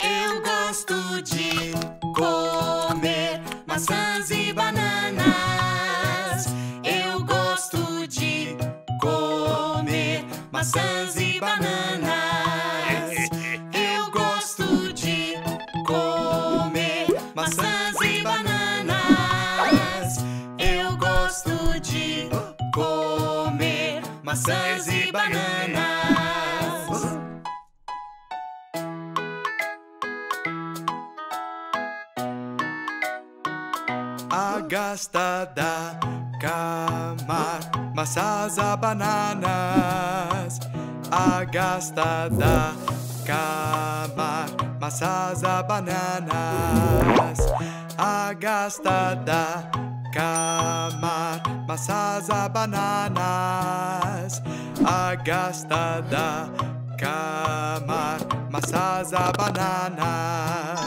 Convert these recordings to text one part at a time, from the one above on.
Eu gosto de comer maçãs e bananas. Eu gosto de comer maçãs e bananas. Eu gosto de comer maçãs. Maçãs e bananas. A gasta da camar maçãs a bananas. A gasta da camar maçãs a bananas. A gasta da camar maçãs a bananas. A gasta da camar maçãs a bananas.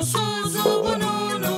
Musuzu bununu